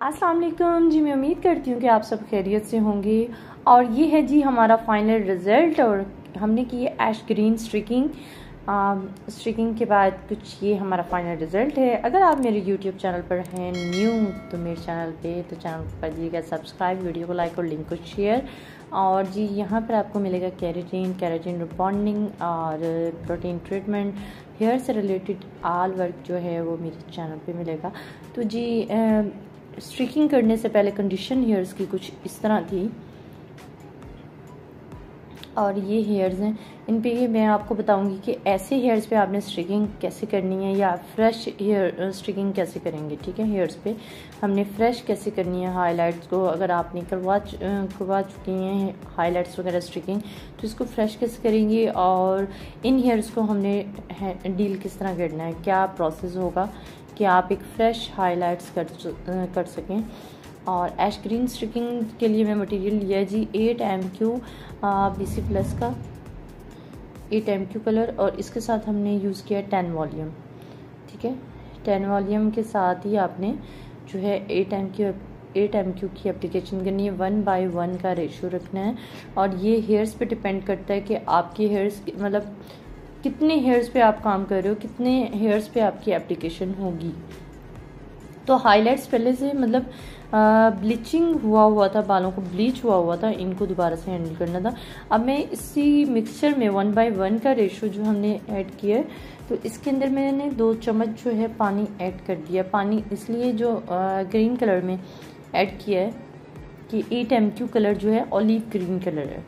अस्सलाम वालेकुम जी, मैं उम्मीद करती हूँ कि आप सब खैरियत से होंगे। और ये है जी हमारा फाइनल रिज़ल्ट और हमने की है ऐश ग्रीन स्ट्रिकिंग स्ट्रिकिंग के बाद कुछ ये हमारा फाइनल रिज़ल्ट है। अगर आप मेरे यूट्यूब चैनल पर हैं न्यू तो मेरे चैनल पे तो चैनल कर दीजिएगा सब्सक्राइब वीडियो को लाइक और लिंक को शेयर और जी, यहाँ पर आपको मिलेगा कैरेटीन कैरेटीन रिबॉन्डिंग और प्रोटीन ट्रीटमेंट हेयर से रिलेटेड आल वर्क जो है वो मेरे चैनल पे मिलेगा। तो जी स्ट्रिकिंग करने से पहले कंडीशन हेयर्स की कुछ इस तरह थी। और ये हेयर्स हैं। इन पे मैं आपको बताऊँगी कि ऐसे हेयर्स पे आपने स्ट्रिकिंग कैसे करनी है या फ्रेश हेयर स्ट्रिकिंग कैसे करेंगे, ठीक है? हेयर्स पे हमने फ्रेश कैसे करनी है हाइलाइट्स को? अगर आपने करवा करवा चुकी हैं हाइलाइट्स वगैरह स्ट्रिकिंग तो इसको फ्रेश कैसे करेंगे? और इन हेयर्स को हमने डील किस तरह करना है? क्या प्रोसेस होगा? कि आप एक फ्रेश हाईलाइट्स कर कर सकें। और एश ग्रीन स्ट्रिकिंग के लिए मैं मटेरियल लिया जी eight M Q B C plus का। एट एम क्यू कलर और इसके साथ हमने यूज़ किया टेन वॉल्यूम ठीक है? टेन वॉल्यूम के साथ ही आपने जो है eight M Q eight M Q की एप्लीकेशन करनी है। वन बाय वन का रेशो रखना है। और ये हेयर्स पे डिपेंड करता है कि आपके हेयर्स मतलब कितने हेयर्स पे आप काम कर रहे हो, कितने हेयर्स पे आपकी एप्लीकेशन होगी। तो हाइलाइट्स पहले से मतलब ब्लीचिंग हुआ हुआ था, बालों को ब्लीच हुआ हुआ था, इनको दोबारा से हैंडल करना था। अब मैं इसी मिक्सचर में वन बाय वन का रेशो जो हमने ऐड किया है तो इसके अंदर मैंने दो चम्मच जो है पानी ऐड कर दिया। पानी इसलिए जो ग्रीन कलर में ऐड किया है कि एट एम कलर जो है ऑलिव ग्रीन कलर है।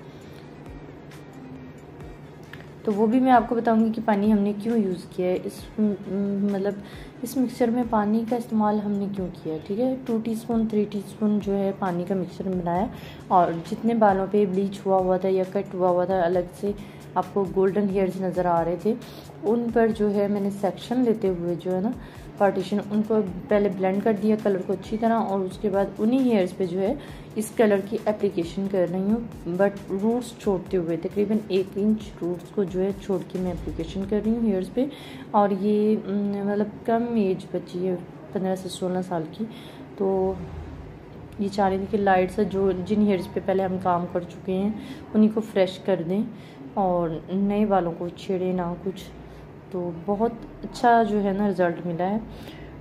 तो वो भी मैं आपको बताऊँगी कि पानी हमने क्यों यूज़ किया है। इस मतलब इस मिक्सचर में पानी का इस्तेमाल हमने क्यों किया है, ठीक है? टू टीस्पून थ्री टीस्पून जो है पानी का मिक्सचर बनाया और जितने बालों पे ब्लीच हुआ हुआ था या कट हुआ हुआ था अलग से आपको गोल्डन हेयर्स नज़र आ रहे थे, उन पर जो है मैंने सेक्शन लेते हुए जो है ना पार्टीशन उनको पहले ब्लेंड कर दिया कलर को अच्छी तरह और उसके बाद उन्हीं हेयर्स पे जो है इस कलर की एप्लीकेशन कर रही हूँ। बट रूट्स छोड़ते हुए, तकरीबन एक इंच रूट्स को जो है छोड़ के मैं एप्लीकेशन कर रही हूँ हेयर्स पे। और ये मतलब कम एज बच्ची है, पंद्रह से सोलह साल की। तो ये चाह रही थी कि लाइट से जो जिन हेयर्स पे पहले हम काम कर चुके हैं, उन्हीं को फ्रेश कर दें। और नए वालों को छेड़े ना कुछ। तो बहुत अच्छा जो है ना रिज़ल्ट मिला है।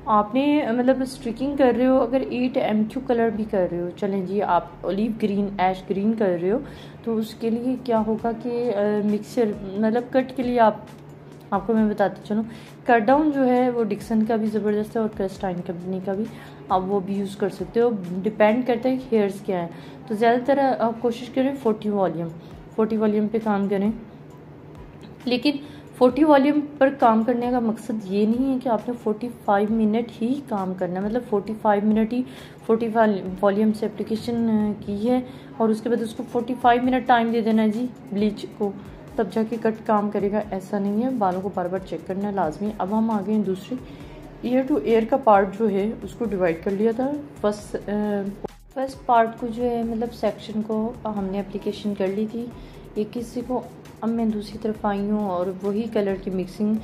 आपने मतलब स्ट्रिकिंग कर रहे हो, अगर एट एम क्यू कलर भी कर रहे हो, चलें जी, आप ओलिव ग्रीन ऐश ग्रीन कर रहे हो तो उसके लिए क्या होगा कि मिक्सर मतलब कट के लिए आप, आपको मैं बताती चलूँ कट डाउन जो है, वो डिक्सन का भी ज़बरदस्त है और क्रिस्टाइन कंपनी का भी, आप वो भी यूज़ कर सकते हो। डिपेंड करता है हेयर्स क्या है। तो ज़्यादातर, आप कोशिश करें फोर्टी वॉल्यूम फोर्टी वॉल्यूम पे काम करें। लेकिन फोर्टी वॉल्यूम पर काम करने का मकसद ये नहीं है कि आपने फोर्टी फाइव मिनट ही काम करना है। मतलब फोर्टी फाइव मिनट ही फोर्टी वॉल्यूम से एप्लीकेशन की है और उसके बाद उसको फोर्टी फाइव मिनट टाइम दे देना है जी ब्लीच को। तब जाके कट काम करेगा। ऐसा नहीं है। बालों को बार बार चेक करना है। लाजमी। अब हम आ गए दूसरी। ईयर टू ईयर का पार्ट जो है, उसको डिवाइड कर लिया था। फ़र्स्ट फ़र्स्ट पार्ट को जो है मतलब सेक्शन को हमने एप्लीकेशन कर ली थी। ये किसी को अब मैं दूसरी तरफ़ आई हूँ और वही कलर की मिक्सिंग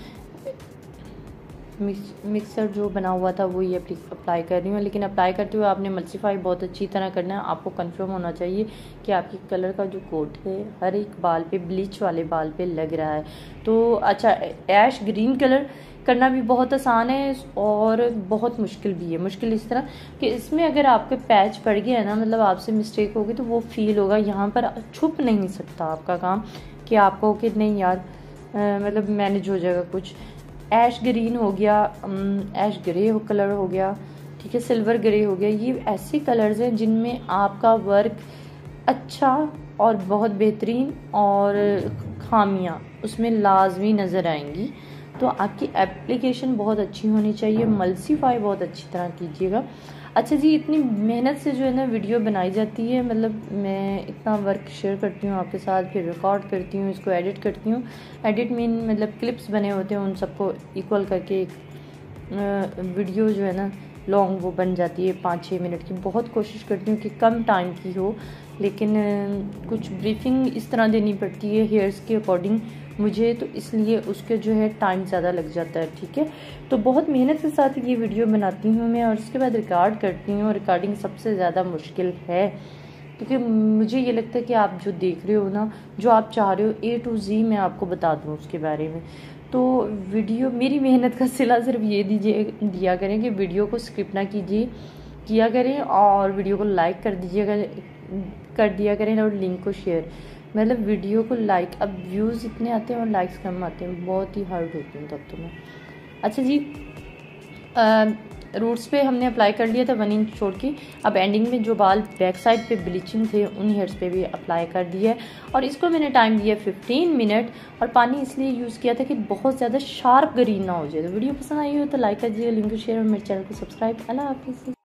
मिक्सर जो बना हुआ था वही अप्लाई कर रही हूँ। लेकिन अप्लाई करते हुए आपने मल्सीफाई बहुत अच्छी तरह करना है। आपको कंफर्म होना चाहिए कि आपकी कलर का जो कोट है, हर एक बाल पे ब्लीच वाले बाल पे लग रहा है। तो अच्छा ऐश ग्रीन कलर करना भी बहुत आसान है और बहुत मुश्किल भी है। मुश्किल इस तरह कि इसमें अगर आपके पैच पड़ गया है ना मतलब आपसे मिस्टेक होगी तो वो फील होगा। यहाँ पर छुप नहीं सकता आपका काम कि आपको कि नहीं यार आ, मतलब मैनेज हो जाएगा कुछ। ऐश ग्रीन हो गया ऐश ग्रे कलर हो गया ठीक है सिल्वर ग्रे हो गया। ये ऐसे कलर्स हैं जिनमें आपका वर्क अच्छा और बहुत बेहतरीन और खामियाँ उसमें लाजमी नज़र आएँगी। तो आपकी एप्लीकेशन बहुत अच्छी होनी चाहिए मल्सीफाई बहुत अच्छी तरह कीजिएगा। अच्छा जी, इतनी मेहनत से जो है ना वीडियो बनाई जाती है मतलब मैं इतना वर्क शेयर करती हूँ आपके साथ, फिर रिकॉर्ड करती हूँ, इसको एडिट करती हूँ। एडिट मीन मतलब क्लिप्स बने होते हैं, उन सबको इक्वल करके एक वीडियो जो है ना लॉन्ग वो बन जाती है पाँच छः मिनट की। बहुत कोशिश करती हूँ कि कम टाइम की हो, लेकिन कुछ ब्रीफिंग इस तरह देनी पड़ती है हेयर्स के अकॉर्डिंग मुझे तो इसलिए उसके जो है टाइम ज़्यादा लग जाता है, ठीक है? तो बहुत मेहनत के साथ ये वीडियो बनाती हूँ मैं और उसके बाद रिकॉर्ड करती हूँ रिकॉर्डिंग सबसे ज़्यादा मुश्किल है। क्योंकि मुझे ये लगता है कि आप जो देख रहे हो ना, जो आप चाह रहे हो ए टू जी मैं आपको बता दूँ उसके बारे में। तो वीडियो मेरी मेहनत का सिला सिर्फ़ ये दीजिए, दिया करें कि वीडियो को स्क्रिप्ट ना कीजिए, किया करें और वीडियो को लाइक कर दीजिएगा, कर दिया करें और लिंक को शेयर मतलब वीडियो को लाइक अब व्यूज़ इतने आते हैं और लाइक्स कम आते हैं, बहुत ही हार्ड होती हूँ तब तो मैं। अच्छा जी रूट्स पे हमने अप्लाई कर लिया था वन इंच छोड़ के, अब एंडिंग में जो बाल बैक साइड पे ब्लीचिंग थे उन हेयर्स पे भी अप्लाई कर दिया है। और इसको मैंने टाइम दिया 15 मिनट और पानी इसलिए यूज़ किया था कि बहुत ज़्यादा शार्प ग्रीन ना हो जाए। तो वीडियो पसंद आई हो तो लाइक कर दीजिए लिंक शेयर और मेरे चैनल को सब्सक्राइब अल्लाह हाफिज़।